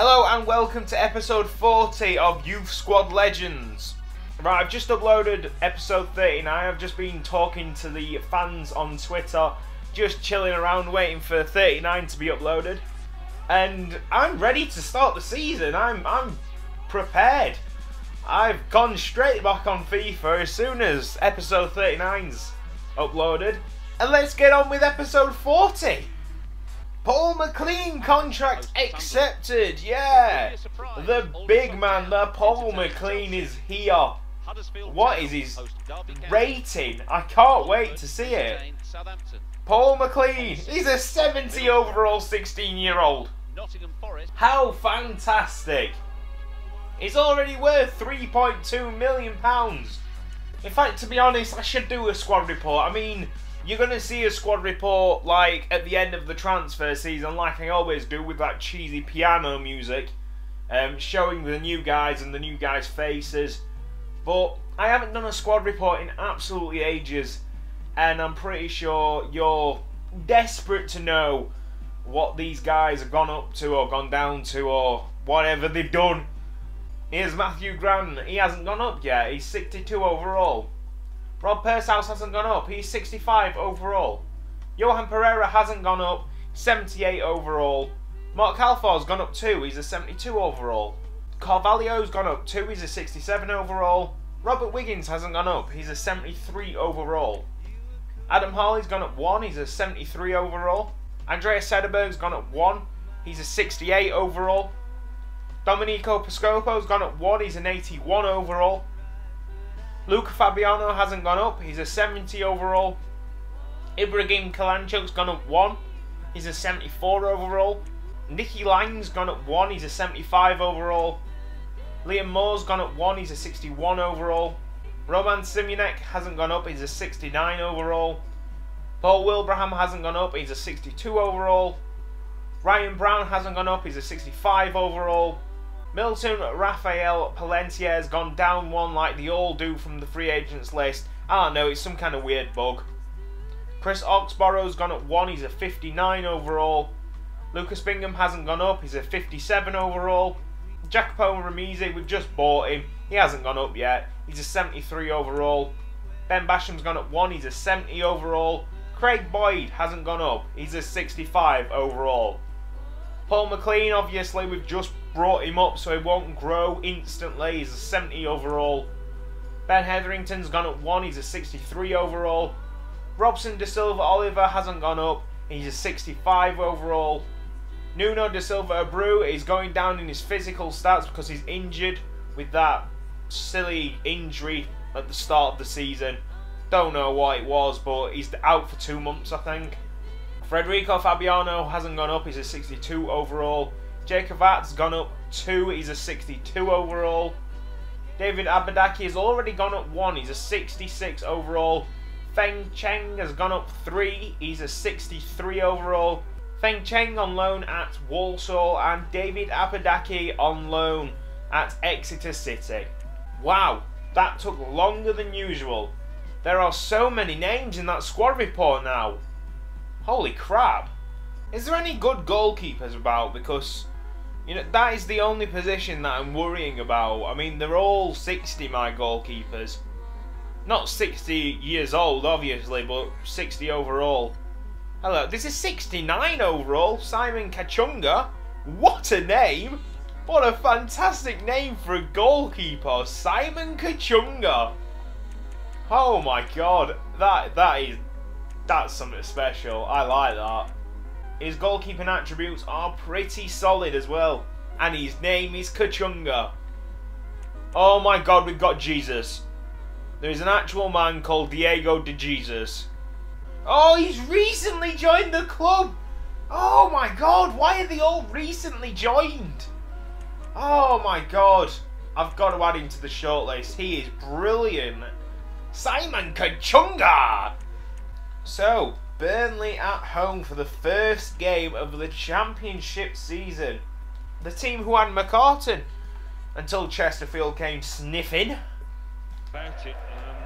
Hello and welcome to episode 40 of Youth Squad Legends. Right, I've just uploaded episode 39. I've just been talking to the fans on Twitter, just chilling around waiting for 39 to be uploaded. And I'm ready to start the season. I'm I'm prepared. I've gone straight back on FIFA as soon as episode 39's uploaded. And let's get on with episode 40. Paul McLean contract accepted. Yeah. The big man, the Paul McLean is here. What is his rating? I can't wait to see it. Paul McLean, he's a 70 overall 16 year old. How fantastic! He's already worth 3.2 million pounds. In fact, to be honest, I should do a squad report. I mean, you're going to see a squad report like at the end of the transfer season, like I always do with that cheesy piano music, um, showing the new guys and the new guys' faces. But I haven't done a squad report in absolutely ages, and I'm pretty sure you're desperate to know what these guys have gone up to or gone down to or whatever they've done. Here's Matthew Grant. He hasn't gone up yet. He's 62 overall. Rob Purcehouse hasn't gone up. He's 65 overall. Johan Pereira hasn't gone up. 78 overall. Mark Halford's gone up too. He's a 72 overall. Carvalho's gone up too. He's a 67 overall. Robert Wiggins hasn't gone up. He's a 73 overall. Adam Harley's gone up 1. He's a 73 overall. Andreas Sederberg's gone up 1. He's a 68 overall. Domenico Piscopo's gone up 1. He's an 81 overall. Luca Fabiano hasn't gone up. He's a 70 overall. Ibrahim Kalanchuk's gone up 1. He's a 74 overall. Nicky Lang's gone up 1. He's a 75 overall. Liam Moore's gone up 1, he's a 61 overall. Roman Simunek hasn't gone up, he's a 69 overall. Paul Wilbraham hasn't gone up, he's a 62 overall. Ryan Brown hasn't gone up, he's a 65 overall. Milton Raphael Palencia has gone down one like they all do from the free agents list. I don't know, it's some kind of weird bug. Chris Oxborough's gone up one, he's a 59 overall. Lucas Bingham hasn't gone up, he's a 57 overall. Jacopo Ramizi, we've just bought him. He hasn't gone up yet. He's a 73 overall. Ben Basham's gone up one. He's a 70 overall. Craig Boyd hasn't gone up. He's a 65 overall. Paul McLean, obviously, we've just brought him up so he won't grow instantly. He's a 70 overall. Ben Hetherington's gone up one. He's a 63 overall. Robson De Silva Oliver hasn't gone up. He's a 65 overall. Nuno De Silva Abreu is going down in his physical stats because he's injured with that silly injury at the start of the season. Don't know what it was, but he's out for two months, I think. Federico Fabiano hasn't gone up, he's a 62 overall. Jacob Vat's gone up two, he's a 62 overall. David Abadaki has already gone up one, he's a 66 overall. Feng Cheng has gone up three, he's a 63 overall. Feng Cheng on loan at Walsall and David Abadaki on loan at Exeter City. Wow, that took longer than usual. There are so many names in that squad report now. Holy crap. Is there any good goalkeepers about? Because, you know, that is the only position that I'm worrying about. I mean, they're all 60, my goalkeepers. Not 60 years old, obviously, but 60 overall. Hello, this is 69 overall, Simon Kachunga. What a name! What a fantastic name for a goalkeeper, Simon Kachunga. Oh my god, that that is that's something special. I like that. His goalkeeping attributes are pretty solid as well. And his name is Kachunga. Oh my god, we've got Jesus. There's an actual man called Diego de Jesus. Oh, he's recently joined the club. Oh my god, why are they all recently joined? Oh my god. I've got to add him to the shortlist. He is brilliant. Simon Kachunga! So, Burnley at home for the first game of the championship season. The team who had McCartan until Chesterfield came sniffing.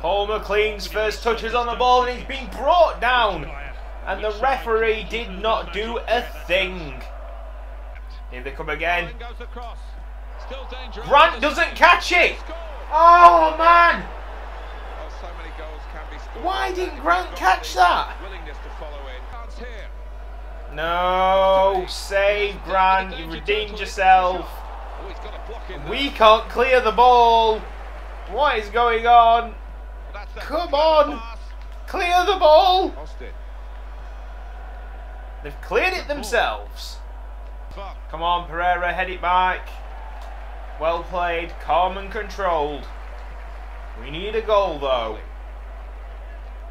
Paul McLean's first touches on the ball and he's been brought down. And the referee did not do a thing. Here they come again. Grant doesn't catch it. Oh man! Why didn't Grant catch that? No, save Grant. You redeemed yourself. We can't clear the ball. What is going on? Come on! Clear the ball! They've cleared it themselves. Come on, Pereira, head it back. Well played, calm and controlled. We need a goal, though.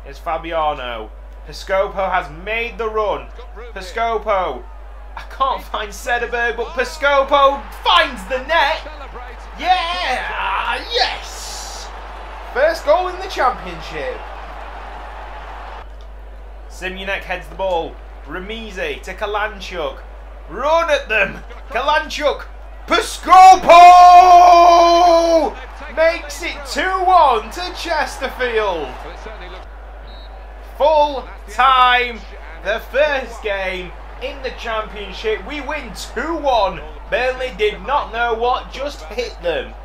It's Fabiano. Piscopo has made the run. Piscopo. I can't find Sederberg, but Piscopo finds the net. Yeah! Uh, yes! First goal in the championship. Simunek heads the ball. Remizi to Kalanchuk. Run at them! Kalanchuk! Piscopo! Makes it 2-1 to Chesterfield. Full time. The first game in the championship. We win 2-1. Burnley did not know what just hit them.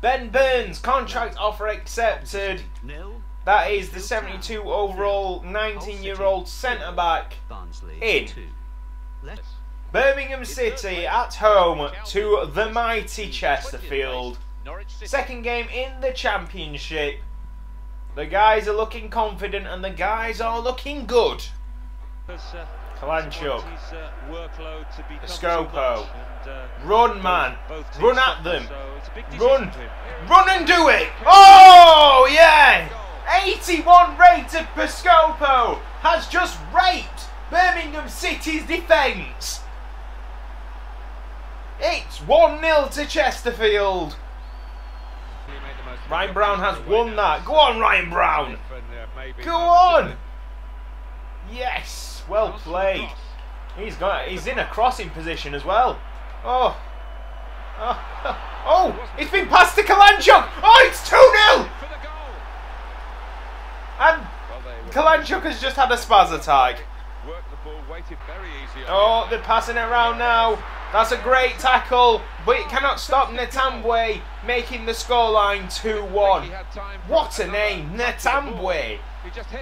Ben Burns, contract offer accepted. That is the 72 overall, 19 year old centre back in Birmingham City at home to the mighty Chesterfield. Second game in the championship. The guys are looking confident and the guys are looking good. Kalanchuk. Piscopo. Run, man. Run at them. Run. Run and do it. Oh, yeah. 81 rated Piscopo has just raped Birmingham City's defence. It's 1-0 to Chesterfield. Ryan Brown has won that. Go on, Ryan Brown. Go on. Yes, well played. He's got. He's in a crossing position as well. Oh. Oh, oh it's been passed to Kalanchuk. Oh, it's 2 0. And Kalanchuk has just had a spaz attack. Oh, they're passing it around now. That's a great tackle, but it cannot stop Ntambwe making the scoreline 2-1. What a name, Ntambwe.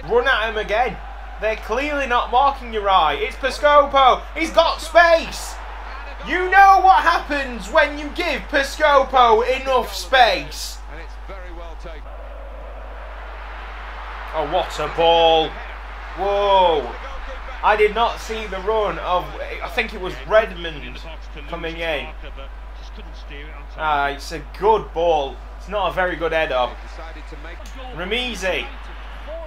Run at him again. They're clearly not marking you right. It's Piscopo. He's got space. You know what happens when you give Piscopo enough space. Oh, what a ball. Whoa. I did not see the run of, I think it was Redmond coming in. Ah, it's a good ball. It's not a very good header. Remizi,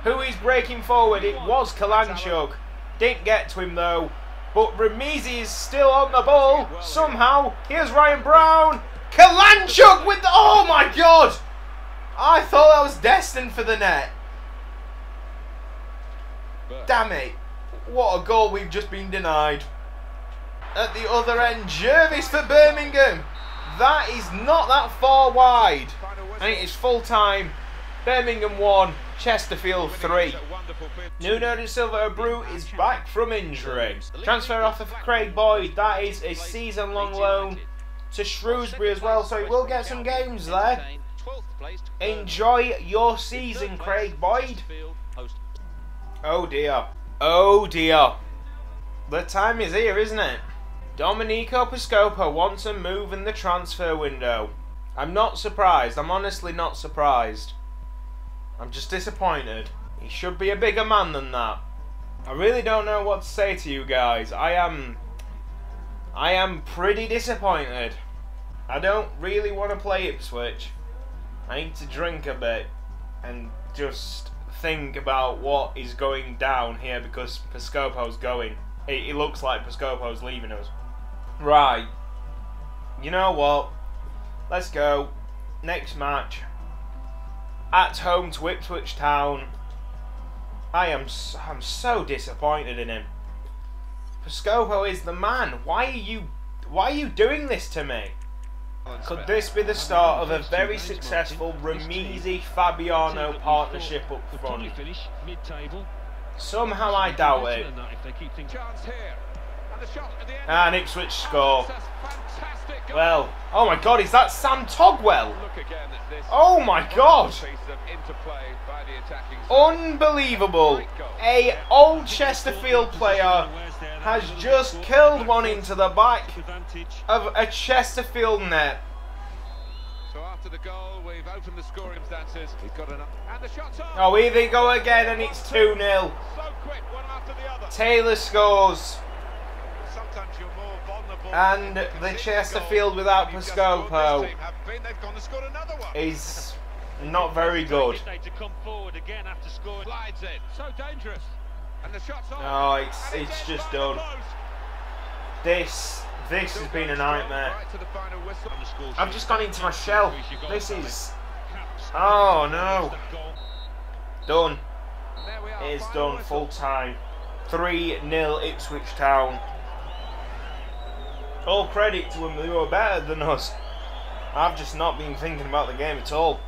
who is breaking forward. It was Kalanchuk. Didn't get to him though. But Remizi is still on the ball. Somehow. Here's Ryan Brown. Kalanchuk with the... Oh my god! I thought that was destined for the net. Damn it. What a goal we've just been denied. At the other end, Jervis for Birmingham. That is not that far wide. And it is full time. Birmingham 1, Chesterfield 3. Nuno de Silva Abreu is back from injury. Transfer offer for Craig Boyd. That is a season long loan to Shrewsbury as well. So he will get some games there. Enjoy your season, Craig Boyd. Oh dear. Oh dear. The time is here, isn't it? Domenico Piscopo wants a move in the transfer window. I'm not surprised. I'm honestly not surprised. I'm just disappointed. He should be a bigger man than that. I really don't know what to say to you guys. I am... I am pretty disappointed. I don't really want to play Ipswich. I need to drink a bit and just think about what is going down here because Piscopo's going. It, it looks like Piscopo's leaving us. Right. You know what? Let's go. Next match. At home to Ipswich Town. I am I'm so disappointed in him. Piscopo is the man. Why are you why are you doing this to me? Could this be the start of a very successful Remizi Fabiano partnership up front? Somehow I doubt it. Ah, and Ipswich score. Well, oh my god, is that Sam Togwell? Oh my god! Unbelievable! A Old Chesterfield player has just killed one into the back of a Chesterfield net. So after the goal, we've opened the scoring stances. He's got enough. And the shot's on. Oh, here they go again, and it's 2 0. So quick, one after the other. Taylor scores. Sometimes you're more vulnerable. And the Chesterfield without you've just scored. Piscopo This team have been, they've gone and scored another one. is not very good. To come forward again after scoring. Slides it. So dangerous. And the shot's on. Oh, it's And it's just done. This this has been a nightmare. Right to the final whistle. I've just gone into my shell. This is oh no, done. And there we are, It is done full time. 3 0 Ipswich Town. All credit to them, they were better than us. I've just not been thinking about the game at all.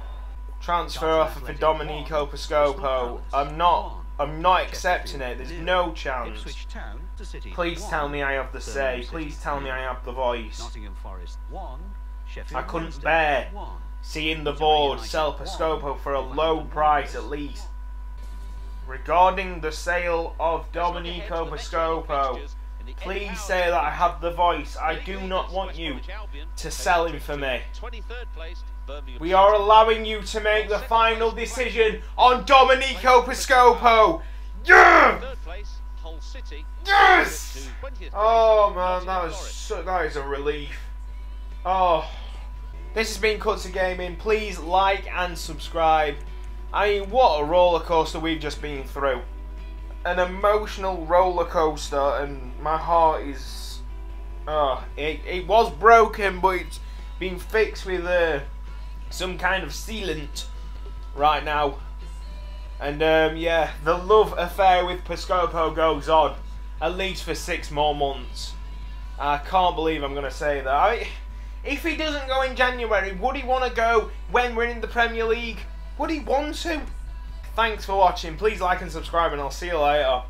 Transfer offer for Domenico Piscopo. I'm not I'm not accepting it. There's no chance. Ipswich Town to City. Please tell me I have the say. Please tell me I have the voice. Nottingham Forest one. Sheffield I couldn't bear. Seeing the board sell. Piscopo for a low price at least. Regarding the sale of Domenico Piscopo, please say that I have the voice. I do not want you to sell him for me. We are allowing you to make the final decision on Domenico Piscopo. Yeah! Yes! Oh man, that was so, that is a relief. Oh, this has been Cutzy Gaming. Please like and subscribe. I mean, what a roller coaster we've just been through. An emotional roller coaster, and my heart is. Oh, it, it was broken, but it's been fixed with uh, some kind of sealant right now. And um, yeah, the love affair with Piscopo goes on, at least for six more months. I can't believe I'm going to say that. I, if he doesn't go in January, would he want to go when we're in the Premier League? Would he want to? Thanks for watching. Please like and subscribe, and I'll see you later.